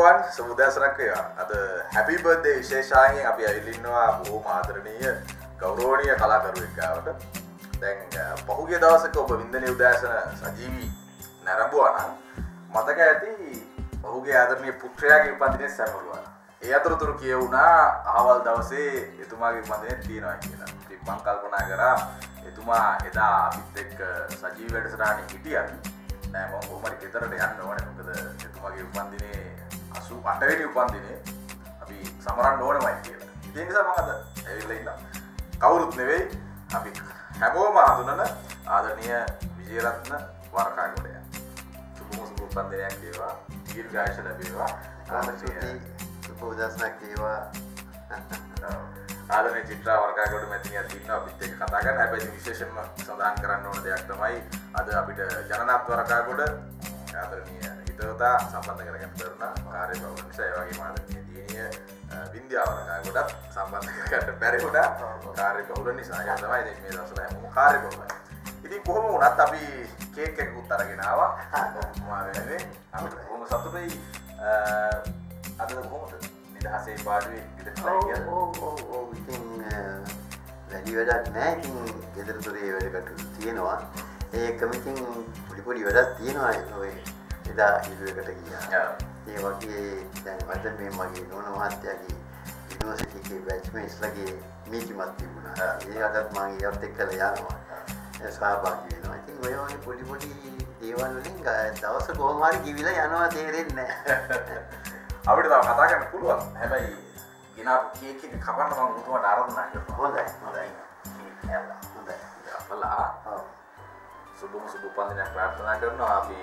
අයිබෝවන් සමුදෑසරක් වේවා. අද හැපි බර්ධය විශේෂායෙන් අපි ඇවිලින්නවා බොහෝ මාතරණීය ගෞරෝණය කලාකරුවෙක්කාවට දැන් පහුගේ දවසක ඔබ විින්දන උදෑසන සජීවී නැරඹුවනම් මතක ඇති ඔහුගේ ආදරණය පුත්‍රයාගේ උපන්දිනය සැමරුවන ඒ අතුරතුරු කියවුණා අහවල් දවසේ එතුමාගේ උපන්දිනය තියෙනවා කියලා. මං කල්පනා කරා එතුමා එදා අපිත් එක්ක සජීවී වැඩසටහනේ හිටියත් නෑ මම කොහොමද ගෙදරට යන්න ඕනේ. මොකද එතුමාගේ උපන්දිනේ 88 වෙනි උපන්දිනේ අපි සමරන්න ඕනමයි කියලා. ඒ නිසා මම අද ඇවිල්ලා ඉන්නවා. කවුරුත් නෙවෙයි අපි හැමෝම හඳුනන ආදරණීය විජේරත්න වරකාගොඩය. සුබම සුබ උපන්දිනයක් වේවා. දීර්ඝායුෂ ලැබේවා. උදෑසනක් වේවා. ආදරණීය චිත්‍රා වරකාගොඩ මැතිණියක් ඉන්නවා අපිත් එක්ක කතා කරන්න. හැබැයි විශේෂයෙන්ම සඳහන් කරන්න ඕන දෙයක් තමයි අද අපිට ජනනාත් වරකාගොඩ ආදරණීය හිතවතා සම්බන්ධ කරගන්න බැරුණා. කාර්ය බහුල නිසා ඒ වගේම ආදරණීය දියණිය වින්ද්‍යා වරකාගොඩත් සම්බන්ධ කරගන්න බැරි වුණා. කාර්ය බහුල නිසා. ඒ තමයි ඉතින් මේ දවස්වල හැමෝම කාර්ය බහුලයි. ඉතින් කොහොම වුණත් අපි කේක් එකකුත් අරගෙන ආවා. මම වෙනුවෙන් අපිට බොහොම සතුටුයි. අද කොහොමද? නිදහසේ පාඩුවේ ඉතින් වැඩි වැඩක් නෑ ඉතින් ගෙදර තුරේ වැඩකට තියෙනවා ඒකමඉතින් පුඩිපොඩි වැඩක් තියෙනවා එදා ඉරුවකට ගියා ඒ වගේ දැන් අද මේ මගේ නොන මහත්තයාගේ යුනිවර්සිටියේ බැච්මේස්ලගේ මීටිමත් තිබුණා ඒ අදත් මගේ යත් එක්කල යනවා සහභාගී වෙනවා ඉතින් ඔය වගේ පොඩි පොඩි දේවල් වලින් දවස කොහොම හරි කිවිලා යනවා තේරෙන්නේ නැහැ අපිට තව කතා කරන්න පුළුවන් හැබැයි ගෙනාපු කේක් එක කපන්න මම උතුමට ආරාධනා කරනවා හොඳයි. හොඳයි. හොඳයි. අපලා සුබම සුබ උපන්දිනයක් ප්‍රාර්ථනා කරනවා අපි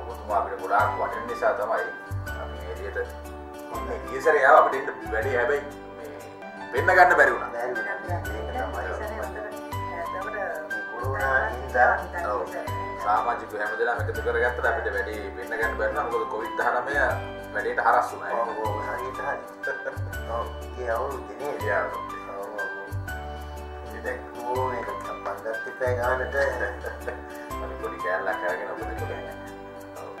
ඔබතුමා අපිට ගොඩාක් වටින නිසා තමයි අපි මේ එළියට ඊසරේ ආව අපිට එන්න වැඩි හැබැයි මේ වෙන්න ගන්න බැරි වුණා සාමාජික හැමදෙනා එකතු කරගත්තට අපිට වැඩි වෙන්න ගන්න බැරි නම් මොකද කොවිඩ් 19 වැඩේට හරස් වුණා ඔව් ඔව් හරියට හරි ඔව් ඒ අවුරුද්දේ නේද ඉතින් කොහොමද කපන්නත් ඉපේ ගන්නට අපි පොඩි කෑල්ලක් අරගෙන ඔබ දෙක ගන්න ඔව්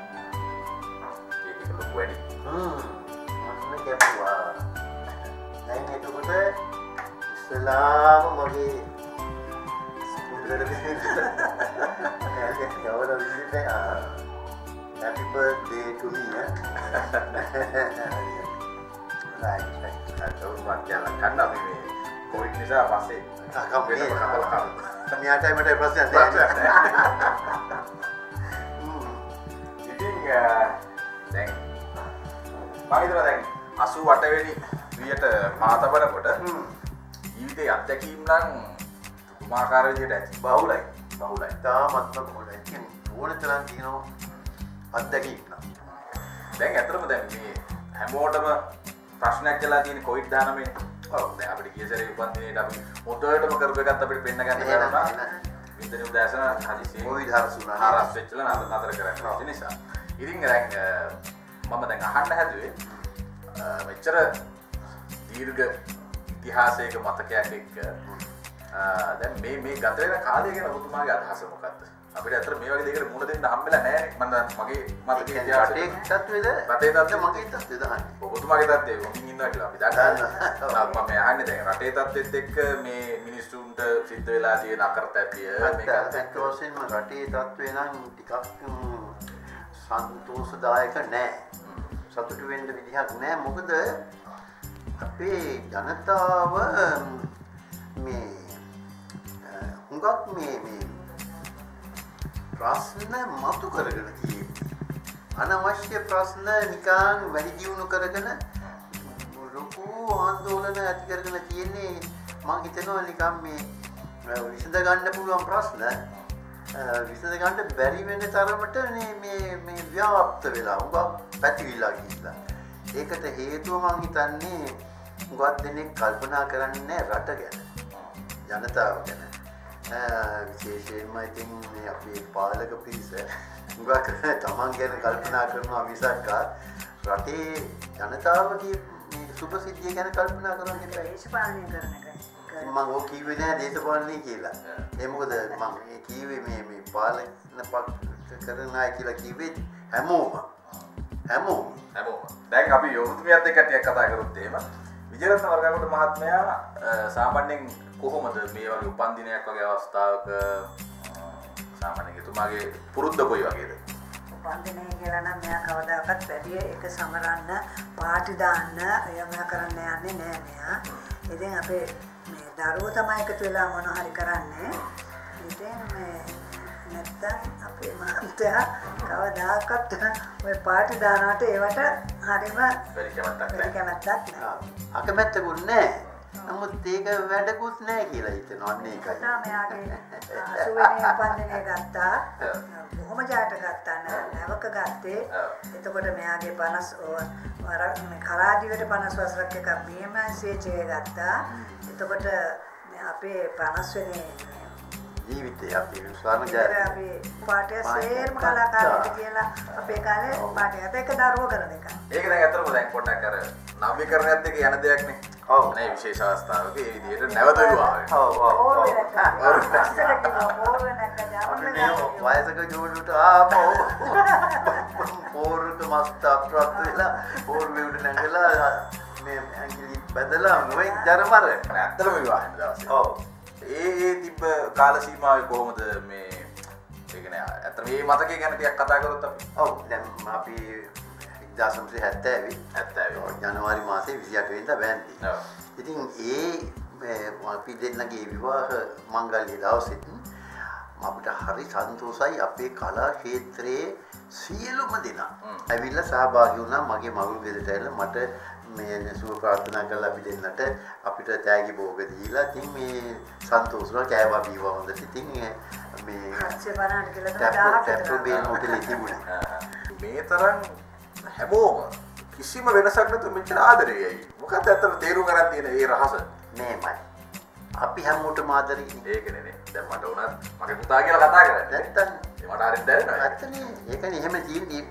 ඒක ලොකු වැඩි හ්ම් මම කැපුවා දැන් එතකොට ඉස්ලාම මගේ Ahora dice, ah, happy birthday to me. Eh? right, right. කවුරුත් කියලා කන්න අපි මේ කොවිඩ් නිසා පස්සේ කම් වෙනම කපලා කමු. මෙයාටයි මට ප්‍රශ්නයක් නැහැ. ඉතින් දැන් මම හිතනවා දැන් 88 වෙනි වියට පාතබනකොට ජීවිතේ අත්දැකීම් නම් පුදුමාකාර විදිහට ඇති. බහුලයි. බහුලයි. තාමත්ම බහුලයි. කියන්නේ ඕන තරම් තියෙනවා අත්දැකීම් නම්. දැන් ඇත්තටම දැන් මේ හැමෝටම ප්‍රශ්නයක් කියලා තියෙන කොවිඩ් 19 ඔව් දැන් අපිට ගිය සැරේ උපන්දිනේට අපි හොඳටම කරපු එකත් අපිට පෙන්න ගන්න බැරුණා. වින්දනේ උදෑසන හදිසියෙන් කොවිඩ් හරස් වෙච්චලා නතර නතර කරන්න නිසා. ඉතින් දැන් මම දැන් අහන්න හැදුවේ මෙච්චර දීර්ඝ ඉතිහාසයක මතකයක් එක්ක දැන් මේ මේ ගත වෙන කාලය ගැන ඔබතුමාගේ අදහස මොකක්ද? අපිට අතර මේ වගේ දෙයකට මුහුණ දෙන්න හම්බෙලා නැහැ මම මගේ මතකයේ ඉතිහාසයේ තත්ත්වයද රටේ තත්ත්වය මගේ තත්ත්වයද අහන්නේ. ඔබතුමාගේ තත්ත්වය හොඳින් ඉන්නවා කියලා අපි දන්නවා. මම අහන්නේ දැන් රටේ තත්ත්වෙත් එක්ක මේ මිනිස්සුන්ට සිද්ධ වෙලා තියෙන අකරතැබ්බිය මේක ඇත්ත වශයෙන්ම රටේ තත්ත්වය නම් ටිකක් සන්තෝෂදායක නෑ. සතුටු වෙන්න විදිහක් නෑ. මොකද අපේ ජනතාව මේ හුඟක් මේ මේ ප්‍රශ්න මතු කරගෙන තියෙන්නේ. අනවශ්‍ය ප්‍රශ්න නිකන් වැඩි දියුණු කරගෙන ලොකු ආందోලන ඇති කරගෙන තියෙන්නේ මම හිතනවා නිකන් මේ විසඳ ගන්න පුළුවන් ප්‍රශ්න විසඳ ගන්න බැරි වෙන තරමට මේ මේ ව්‍යාප්ත වෙලා උඟක් පැතිවිලා ගිහිල්ලා. ඒකට හේතුව මම හිතන්නේ උඟක් දෙනෙක් කල්පනා කරන්නේ රට ගැන. ජනතාව ගැන. විශේෂයෙන්ම ඉතින් අපේ පාලක පිරිස උගක් තමන් ගැන කල්පනා කරනවා මිසක් රටේ ජනතාවගේ සුභ සිද්ධිය ගැන කල්පනා කරන දේශපාලනය කරන මං ඕක කිව්වේ නෑ දේශපාලනය කියලා. ඒ මොකද මං ඒ කිව්වේ මේ පාලන පක්ෂ කරන අය කියලා කිව්වේ හැමෝම හැමෝම හැමෝම දැන් අපි යොමුතුමියත් එකටියක් කතා කරුත් එහෙම විජයරත්න වර්ගකට මහත්මයා අ, සාමාන්‍යයෙන් කොහොමද මේ වගේ උපන්දිනයක් වගේ අවස්ථාවක සාමාන්‍යයෙන් එතුමාගේ පුරුද්ද කොයි වගේද උපන්දිනය කියලා නම් මෙයා කවදාකවත් වැඩි එක සමරන්න පාටි දාන්න යම කරන්න යන්නේ නෑ මෙයා. ඉතින් අපේ මේ දරුවෝ තමයි එකතු වෙලා මොන හරි කරන්නේ. ඉතින් මේ නැත්තම් අපේ මහත්තයා කවදාකවත් ඔය පාටි දානවට ඒවට හරිම වැඩි කැමැත්තක් නැහැ. අකමැත්තකුත් නෑ නමුත් ඒක වැඩකුත් නෑ කියලා හිතනවා අන්න ඒකයි කතා මෙයාගේ අසුවෙනේ උපන්දිනය ගත්තා. බොහොම ජයට ගත්තා නෑ නැවක ගත්තේ. එතකොට මෙයාගේ 50 වර කරාදිවට 50 වසරක් එක BMC ගත්තා. එතකොට මේ අපේ 50 වෙනි ජීවිතය අපි ස්වර්ණ ඉතින් ජය අපි පාටය සේරම කලාකාරයට කියලා අපේ කාලේ පාටය අත එක දරුවෝ කරන එක. ඒක දැන් ඇත්තටම දැන් පොඩ්ඩක් අර නවීකරණයත් එක්ක යන දෙයක් නේ ඔව්. නේ විශේෂ අවස්ථාවක ඒ විදිහට නැවත විවාහ ඔව් ඔව් ඕල් ඔව් වෙනක. පස්සට කිව්වා ඕල් වෙනක අපි ජාමන මේ වයසක ජෝඩුට ආපහු පෝරුක මස්ත අප්‍රාප්ත වෙලා පෝරුවේ උඩ නැගලා මේ ඇඟිලි බැදලා නොයි ජරමර ඇත්තටම විවාහෙන් දවසේ ඔව් ඒ තිබ්බ කාල සීමාවේ කොහොමද මේ ඒ කියන්නේ ඇත්තට මේ මතකය ගැන ටිකක් කතා කරොත් අපි? ඔව්. දැන් අපි 1970 ඇත්තයි ජනවාරි මාසේ 28 වෙනිදා බෑන්ති. ඉතින් ඒ අපි දෙන්නගේ විවාහ මංගල්‍ය දවසෙත් අපිට හරි සන්තෝසයි අපේ කලා ක්ෂේත්‍රයේ සියලුම දෙනා. ඇවිල්ලා සහභාගී වුණා. මගේ මගුල් ගෙදරට ඇවිල්ලා මට මේ සුව ප්‍රාර්ථනා කරලා අපි දෙන්නට අපිට තෑගි භෝග දීලා ඉතින් මේ සන්තෝෂව කෑවා බීවා හොඳට ඉතින් මේ හත්සේ බලන්න කියලා තමයි ටැප් 1000 ටැප් කට බේල් හොටලේ තිබුණා. මේ තරම් හැමෝම කිසිම වෙනසක් නැතුව මෙච්චර ආදරේයි මොකක්ද ඇත්තට තේරුම් ගන්න තියෙන ඒ රහස මේමයි. අපි හැමෝටම ආදරෙන්නේ. ඒකනේ නේ දැන් මට උනත් මගේ පුතා කියලා කතා කරන්නේ නැත්තම් ඒ මට හරියට දැනෙනවා ඒක. ඇත්තනේ ඒකනේ එහෙම තියෙන්නේ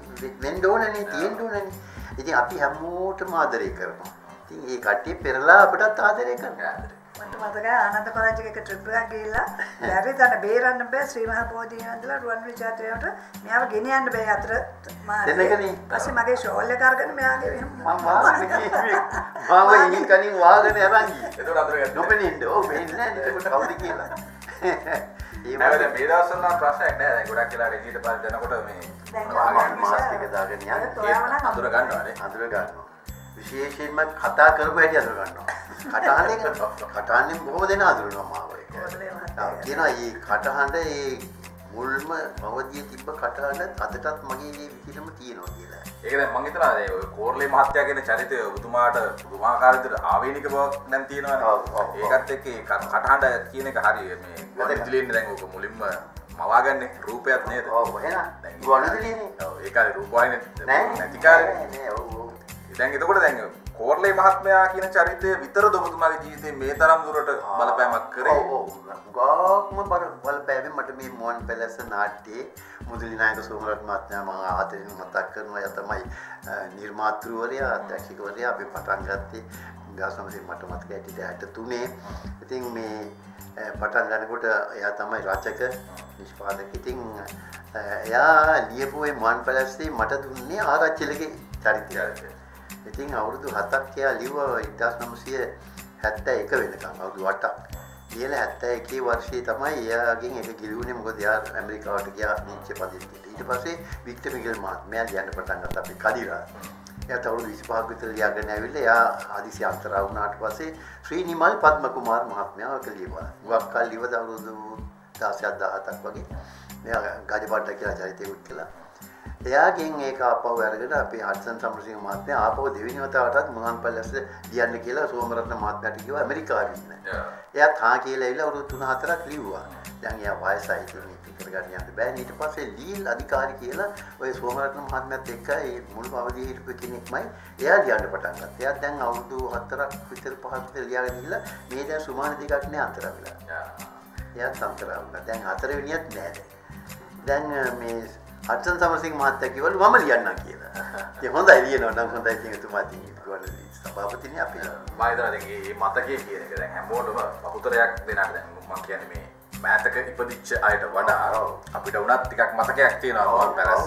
වෙන්න ඕනනේ තියෙන්න ඕනනේ. ඉතින් අපි හැමෝටම ආදරය කරනවා. ඉතින් ඒ කට්ටිය පෙරලා අපටත් ආදරය කරනවා. මට මතකයි ආනන්ද කොලෙජ් එක ට්‍රිප් එකක් ගිහිල්ලා බැරි තන බේරන්න බෑ ශ්‍රී මහා බෝධිය ඉඳලා රුවන්වැලි චාත්‍රයට මෙයාව ගෙනියන්න බෑ අතර දෙන්නකනේ. පස්සේ මගේ ෂෝල් එක අරගෙන මෙයාගේ මම වාගෙන ගියේ. මාව ඉනින් කනින් වාගෙන අරන් ගියේ. එතකොට අතර ගත්තා. නොපෙනින්න. ඔව් වෙන්නේ නැහැ නේද කවුද කියලා. ඒ නෑ වගේ දැන් මේ දවස්වල නම් ප්‍රශ්නයක් නෑ දැන් ගොඩක් වෙලා රෙජිට පස්සේ යනකොට මේ මාස්ක් එක දාගෙන. ඒත් අඳුර ගන්නවානේ අඳුර ගන්නවා. විශේෂයෙන්ම කතා කරපු හැටි අඳුර ගන්නවා. කටහඬෙන් කටහඬෙන් බොහොම දෙනා අඳුරනවා මාව ඒක. කියනවා මේ කටහඬ ඒ මුල්ම අවදියේ තිබ්බ කටහඬ අදටත් මගේ මේ විදිහටම තියෙනවා කියලා. ඒක දැන් මං හිතනවා ඒ කෝර්ලේ මහත්තයා කියන චරිතය ඔබතුමාට පුදුමාකාර විදිහට ආවේනික බවක් දැන් ඔව්. ඒකත් එක්ක ඒ කටහඬ කියන එක හරිය මේ ගොඩවිදුලින්නේ දැන් ඔක මුලින්ම මවාගන්නේ රූපයක් නේද? ඔව් එහෙනම් ගුවන්විදුලියනේ. ඔව් ඒ කාලේ රූපවාහිනිය නෑ නැති ඔව්. දැන් එතකොට දැන් කෝර්ලේ මහත්මයා කියන චරිතය විතරද ඔබතුමාගේ ජීවිතේ මේ තරම් දුරට බලපෑමක් කරේ? ගාක්ම බර බලපෑමෙන් මට මේ මුවන් පැලැස්ස නාට්‍යයේ මුදලි නායක සෝමරත්න මහත්මයා මම ආදරෙන් මතක් කරනවා. තමයි නිර්මාතෘවරයා, අධ්‍යක්ෂකවරයා අපි පටන් ගත්තේ 1900 මට මතක ඇටියට 63. ඉතින් මේ පටන් ගන්නකොට එයා තමයි රචක නිෂ්පාදක. ඉතින් එයා ලියපු ඒ මුවන් පැලැස්සේ මට දුන්නේ ආරච්චිලගේ චරිතය. චරිතය. ඉතින් අවුරුදු 7ක් එයා ලිව්වා 1971 වෙනකම් අවුරුදු 8ක්. ලියලා 71 වර්ෂයේ තමයි එයාගෙන් එක ගිලුනේ මොකද එයා ඇමරිකාවට ගියා නිච්ච පදින්තිට. ඊට පස්සේ වික්ටර් මිගෙල් මහත්මයා ලියන්න පටන් ගත්තා අපි කදිරා. එයාට අවුරුදු 25ක් විතර ලියාගෙන ඇවිල්ලා එයා ආදිසි අන්තරා වුණාට පස්සේ ශ්‍රී නිමල් පද්ම කුමාර් මහත්මයා ඔක ලියුවා. ගොඩක් කල් ලිවද අවුරුදු 16ක් 17ක් වගේ. මෙයා ගජබඩ කියලා චරිතයකුත් කළා. එයාගෙන් ඒක ආපහු අරගෙන අපේ හඩ්සන් සමරසිංහ මහත්මයා ආපහු දෙවෙනි වතාවටත් මුවන් පැලැස්ස ලියන්න කියලා සෝමරත්න මහත්මයාට කිව්වා ඇමරිකාවේ ඉන්න. Yeah. එයා තා කියලා ඇවිල්ලා අවුරුදු 3-4ක් ලිව්වා. දැන් එයා වයසයි ඉතින් මේක කරගන්න යන්න බෑ. ඊට පස්සේ ලීල් අධිකාරි කියලා ඔය සෝමරත්න මහත්මයාත් එක්ක ඒ මුල් අවදියේ හිටපු කෙනෙක්මයි එයා ලියන්න පටන් ගත්තා. එයා දැන් අවුරුදු 4ක් විතර 5ක් විතර ලියාගෙන ඉන්න මේ දැන් සුමාන දෙකක් නේ අතර වෙලා. එයාත් අන්තරා වුණා. දැන් හතරවෙනියත් නෑ දැන්. දැන් මේ හඩ්සන් සමරසිංහ මහත්තයා කිව්වලු මම ලියන්නම් කියලා. ඉතින් හොඳයි ලියනවා නම් හොඳයි ඉතින් එතුමා ඉතින් ගොඩනැගිලි සභාපතිනේ අපි. මම හිතනවා දැන් මේ මතකයේ කියන එක දැන් හැමෝටම බහුතරයක් දෙනාට දැන් මම කියන්නේ මේ මෑතක ඉපදිච්ච අයට වඩා අපිට උනත් ටිකක් මතකයක් තියෙනවා පැරස්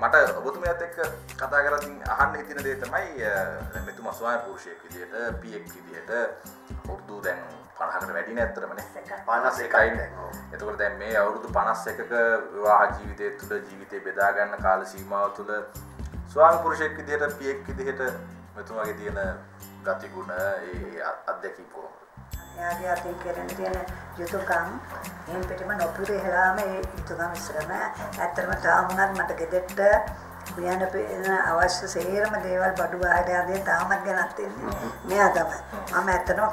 මට ඔබතුමත් එක්ක කතා කරති අහන්න හිතින දේ තමයි මෙතුම ස්වාය පුරුෂයක් විදියට පියෙක් විදියට පුරදු දැන් පණහකට වැඩි ඇත්තරමන පනස් එකයි එතකට දැන් මේ අවුරුදු පනස් එකක විවාහ ජීවිතය තුළ ජීවිතය බෙදාගන්න කාල සීමාව තුළ ස්වාම පුරුෂෙක් විදියට පියෙක් විදිහට මෙතුමගේ තියෙන ගතිගුණ ඒ අත්දැකී කොහොම එයාගේ අතින් කෙරෙන තියෙන යුතුයකම් එහෙන් පිටිම නොපුරේ හලාම ඒ යුතුයකම් ඉස්සරම ඇත්තටම තාමුණත් මට ගෙදෙට්ට උයන පේන අවශ්‍ය සේරම දේවල් බඩු ආයතනයේ තාමත් ගැනත් තියෙන්නේ මෙයා තමයි. මම ඇත්තටම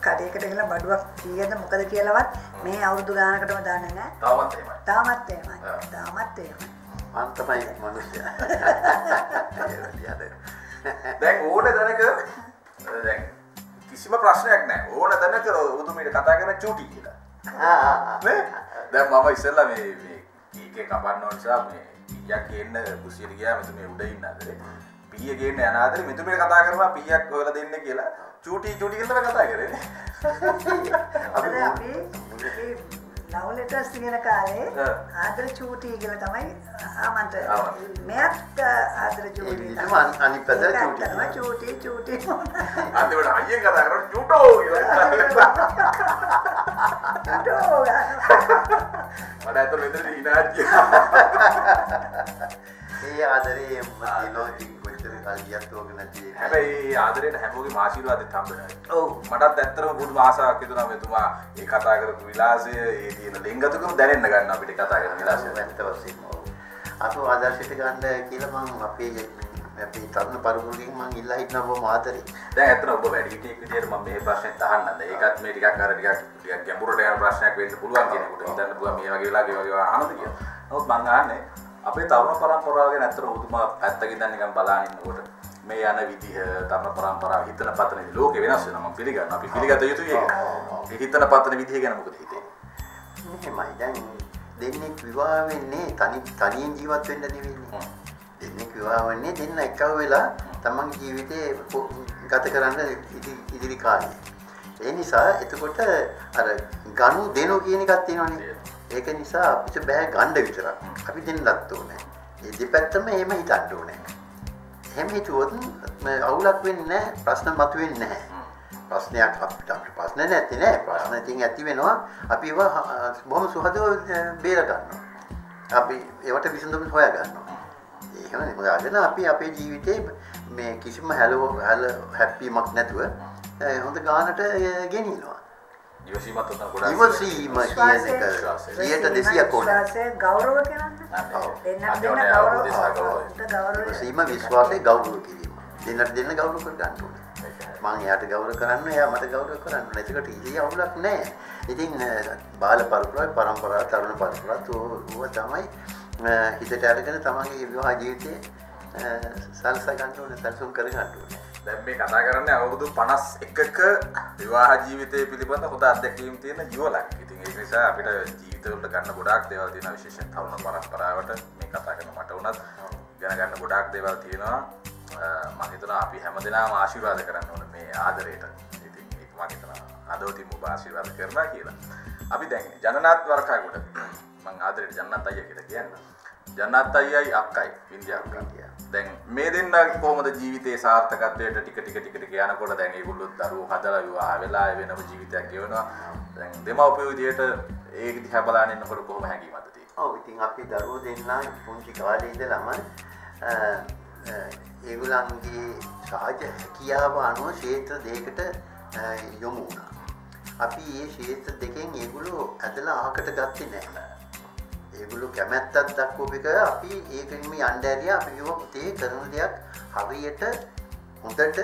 කඩේකට ගිහලා බඩුවක් කීයද මොකද කියලාවත් මේ අවුරුදු ගානකටම දන්නේ නැහැ. තාමත් එහෙමයි. තාමත් එහෙමයි. තාමත් එහෙමයි. මං තමයි මනුස්සයා. දැන් ඕන දැනක දැන් කිසිම ප්‍රශ්නයක් නෑ ඕන දැනක උතුමීට කතා කරන චූටි කියලා. නේ? දැන් මම ඉස්සෙල්ලා මේ මේ කීකේ කපන්න ඕන නිසා මේ පීයක් ගේන්න කුසියට ගියා මෙතුමේ උඩ ඉන්න අතරේ. පීය ගේන්න යන අතරේ මෙතුමේ කතා කරනවා පීයක් හොයලා දෙන්න කියලා. චූටි චූටි කියලා කතා කරේ අපි අපි ලව් ලෙටර්ස් කියන කාලේ ආදර චූටි කියලා තමයි ආමන්ත මෙයත් ආදර චූටි අනිත් පැත්තට චූටි චූටි චූටි. අන්තිමට අයියෙන් කතා කරනවා චූටෝ කියලා චූටෝ මට ඇතුළ මෙතන ඉනාජ්‍ය ඒ ආදරේ ඉතින් කොච්චර කල්ගියත් ඕක නැති හැබැයි ආදරයට හැමෝගේ ආශිර්වාදෙත් හම්බෙනවා ඔව් මටත් ඇත්තටම පුදුම ආසාවක් හිතුණා මෙතුමා ඒ කතා කරපු විලාසය ඒ තියෙන ලෙන්ගතුකම දැනෙන්න ගන්න අපිට කතා කරන විලාසය ඇත්ත වශයෙන්ම ඔව් අතෝ ආදර්ශයට ගන්න කියලා මම අපේ අපේ තරුණ පරපුරකින් මම ඉල්ලා හිටනවා බොහොම ආදරේ දැන් ඇත්තට ඔබ වැඩිහිටියෙක් විදියට මම මේ ප්‍රශ්නෙත් අහන්නද ඒකත් මේ ටිකක් අර ටිකක් ටිකක් ගැඹුරට යන ප්‍රශ්නයක් වෙන්න පුළුවන් කෙනෙකුට. හිතන්න පුළුවන් මේ වගේ වෙලාවක වගේ අහනද කියලා. නමුත් මම අහන්නේ අපේ තරුණ පරම්පරාව ගැන ඇත්තට ඔබතුමා පැත්තකින් දැන් නිකන් බලාගෙන ඉන්නකොට මේ යන විදිහ තරුණ පරම්පරාව හිතන පතන ලෝකෙ වෙනස් වෙනවා. මම පිළිගන්නවා. අපි පිළිගත යුතුයි ඒක. හිතන පතන විදිහ ගැන මොකද හිතේ? මෙහෙමයි දැන් දෙන්නෙක් විවාහ වෙන්නේ තනි තනියෙන් ජීවත් වෙන්න නෙවෙයිනේ. දෙන්නෙක් විවාහ වෙන්නේ දෙන්න එකව වෙලා තමන්ගේ ජීවිතේ ගත කරන්න ඉදිරි කාලේ. ඒ නිසා එතකොට අර ගනු දෙනු කියන එකක් තියෙනවනේ. ඒක නිසා අපිට බෑ ගණ්ඩ විතරක්. අපි දෙන්නත් ඕනේ. ඒ දෙපැත්තම එහෙම හිතන්න ඕනේ. එහෙම හිතුවොත් අවුලක් වෙන්නේ නැහැ, ප්‍රශ්න මතුවෙන්නේ නැහැ. ප්‍රශ්නයක් අපිට අපිට ප්‍රශ්න නැති නෑ. ප්‍රශ්න ඉතින් ඇති වෙනවා. අපි ඒවා බොහොම සුහදව බේර ගන්නවා. අපි ඒවට විසඳුම් හොයා ගන්නවා. එහෙම හොයාගෙන අපි අපේ ජීවිතේ මේ කිසිම හැලෝ හැල හැප්පීමක් නැතුව හොඳ ගානට ගෙනියනවා. ඉවසීමත් උතන ගොඩක් ඉවසීම කියන එක 100ක් ඕනේ. විශ්වාසය ගෞරව කරන්න ඉවසීම විශ්වාසය ගෞරව කිරීම. දෙන්නට දෙන්න ගෞරව කර ගන්න ඕනේ. මං එයාට ගෞරව කරන්න එයා මට ගෞරව කරන්න ඕනේ. එතකොට ඉතින් අවුලක් නැහැ. ඉතින් බාල පරපුරාව පරම්පරාව තරුණ පරපුරාව ඌව තමයි හිතට අරගෙන තමන්ගේ විවාහ ජීවිතේ සල්ස ගන්න ඕනේ, සල්සුම් කර ගන්න ඕනේ. දැන් මේ කතා කරන්නේ අවුරුදු 51ක විවාහ ජීවිතය පිළිබඳ හොඳ අත්දැකීම් තියෙන යුවලක්. ඉතින් ඒක නිසා අපිට ජීවිතවලට ගන්න ගොඩාක් දේවල් තියෙනවා විශේෂයෙන් තරුණ පරම්පරාවට මේ කතා කරන මට උනත් ගැන ගන්න ගොඩාක් දේවල් තියෙනවා. මම හිතනවා අපි හැමදෙනාම ආශිර්වාද කරන්න ඕන මේ ආදරයට. ඉතින් ඒක මම හිතනවා අදෝතිම ඔබ ආශිර්වාද කරනවා කියලා. අපි දැන් ජනනාත් වරකාගොඩ මම ආදරයට ජනනාත් අයියා කියලා කියන්නේ. ජනත් අයියයි අක්කයි ඉන්දියාව දැන් මේ දෙන්න කොහොමද ජීවිතේ සාර්ථකත්වයට ටික ටික ටික ටික යනකොට දැන් ඒගොල්ලෝ දරුවෝ හදලා විවාහ වෙලා වෙනම ජීවිතයක් ගෙවනවා දැන් දෙමව්පියෝ විදියට ඒක දිහා බලන ඉන්නකොට කොහොම හැඟීමක්ද තියෙන්නේ ඔව් ඉතින් අපි දරුවෝ දෙන්නා පුංචි කාලේ ඉඳලම ඒගොල්ලන්ගේ සාජ හැකියාව අනුව ක්ෂේත්‍ර දෙකකට යොමු වුණා. අපි මේ ක්ෂේත්‍ර දෙකෙන් ඒගොල්ලෝ ඇදලා අහකට ගත්තේ නැහැ. ඒගොල්ලෝ කැමැත්තක් දක්වපු එක අපි ඒකෙන්ම යන්න ඇරියා අපි කිව්වා පුතේ කරන දෙයක් හරියට හොඳට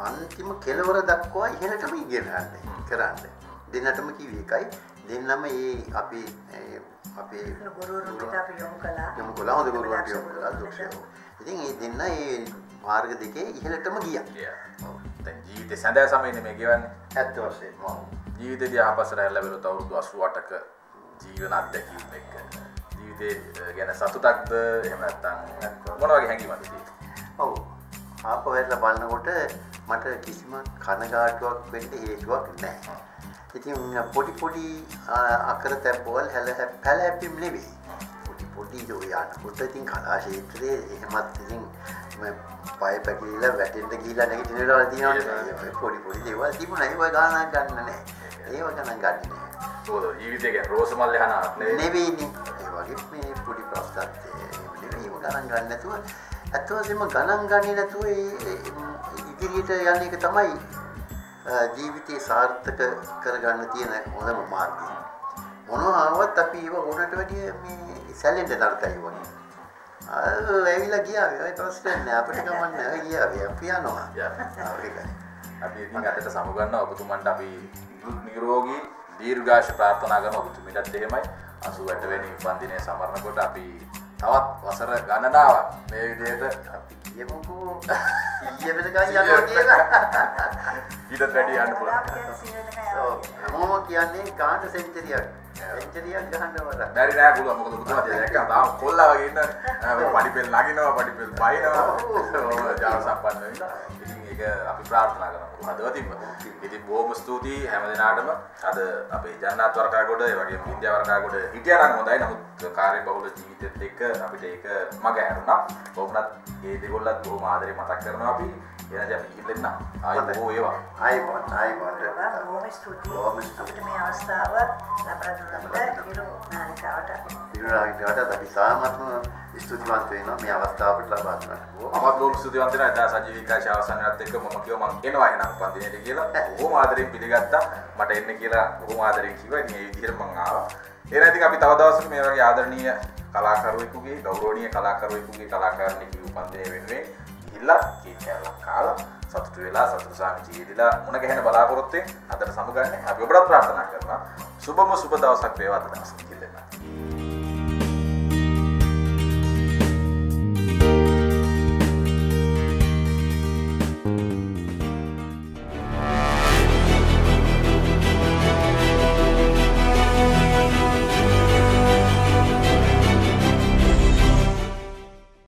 අන්තිම කෙලවර දක්වා ඉහළටම ඉගෙන ගන්න කරන්න. දෙන්නටම කිව්වේ එකයි. දෙන්නම ඒ අපි අපේ ගුරුවරුන්ට අපි යොමු කළා. යොමු කළා හොඳ ගුරුවරුන්ට යොමු කළා දොස්තරෝ. ඉතින් ඒ දෙන්න ඒ මාර්ග දෙකේ ඉහළටම ගියා. දැන් ජීවිතේ සැඳෑ සමයනේ මේ ගෙවන්නේ. ඇත්ත වශයෙන්ම. ජීවිතේදී ආපස්සට හැරිලා බලුවොත් අවුරුදු 88ක ජීවන අත්දැකීම් එක්ක ජීවිතේ ගැන සතුටක්ද එහෙම නැත්නම් මොන වගේ හැඟීමක්ද තියෙන්නේ? ඔව්. ආපහු හැරලා බලනකොට මට කිසිම කනගාටුවක් වෙන්න හේතුවක් නැහැ. ඉතින් පොඩි පොඩි අකර තැබ්බවල් හැල පැල හැපිම් නෙවෙයි පොඩි පොඩි ජෝයන්න පුත ඉතින් කලා ශේත්‍රයේ එහෙමත් ඉතින් පය පැකිල වැටෙන්ට ගීලා නැගටිනරවල තියෙන පොඩි පොඩි දේවල් තිබුණ ඒව ගානක් ගන්න නෑ ඒව ගණන් ගන්න ජීවිතය රෝසමල් යන නෙවෙයිනි. ඒ වගේ මේ පොඩි ප්‍රස්ථත්ය ඒව ගණන් ගන්න නැතුව. ඇත්වසම ගණන් ගන්නේ නැතුව ඉදිරියට යන්න එක තමයි ජීවිතය සාර්ථක කරගන්න තියෙන හොඳම මාර්ගය. මොනවාවත් අපි ඒව ඕනට වැඩිය මේ සැලෙන්ට නරකයි වගේ. ඇවිලා ගියා ප්‍රශ්න අපිට කමන්න ගියා අපි යනවා. අපි අදට සමුගන්න ඔබතුමන්ට අපි නිරෝගී දීර්ඝාෂ ප්‍රාර්ථනා කරන ඔබතුමිටත් එහෙමයි 88 වෙනි උපන්දිනය සමරන කොට අපි තවත් වසර ගණනාවක් මේ විදිහට අපි කියමුකෝ ඊයේ වෙනකන් යනවා කියලා. ඊටත් වැඩි යන්න පුළුවන්. හැමෝම කියන්නේ කාණ්ඩ සෙන්චරියක්. සෙන්චරියක් ගහන්න වර. බැරි නෑ පුළුවන් මොකද බුදුමා දැක්කම තාම කොල්ලා වගේ ඉන්නනේ. පඩිපෙල් නගිනවා පඩිපෙල් බයිනවා. ජාල සම්පන්න වෙනවා. ඉතින් ඒක අපි ප්‍රාර්ථනා කරනවා හදවතින්ම. ඉතින් බොහොම ස්තුතියි හැම දිනාටම අද අපේ ජන්නාත් වරකාගොඩ ඒ වගේම ඉන්දියා වරකාගොඩ හිටියා නම් හොඳයි. නමුත් කාර්යබහුල ජීවිතෙත් එක්ක අපිට ඒක මග හැරුණා. කොහොමවත් ඒ දෙගොල්ලත් බොහොම ආදරේ මතක් කරනවා අපි. එහෙනම් අපි ගිහින් ආයි ඒවා. ආයි බොන් ආයි බොන්. බොහොම ස්තුතියි. අපිට මේ අවස්ථාව ලබා දුන්නට. ඉරු නාලිකාවට අපි සාමත්ම ස්තුතිවන්ත වෙනවා මේ අවස්ථාව අපිට ලබා දුන්නට. මමත් බොහොම ස්තුතිවන්ත වෙනවා. එදා සජීවී කාශ අවසන්යත් එක්ක මම කිව්වා මම එනවා එහෙනම් පන්දිනේට කියලා. බොහොම ආදරෙන් පිළිගත්තා. මට එන්න කියලා බොහොම ආදරෙන් කිව්වා. ඉතින් ඒ විදිහට මම ආවා. එහෙනම් ඉතින් අපි තව දවසක මේ වගේ ආදරණීය කලාකරුවෙකුගේ ගෞරවනීය කලාකරුවෙකුගේ කලාකාරණියගේ උපන්දිනය වෙනුවෙන් ගිහිල්ලා කේක් කෑල්ලක් කාලා සතුටු වෙලා සතුටු සාමිචි යෙදিলা මුණ ගැහෙන බලාපොරොත්තුෙන් අදට සමුගන්නේ අපි ඔබට ප්‍රාර්ථනා කරනවා සුබම සුබ දවසක් වේවා අද දවසේ කියලා.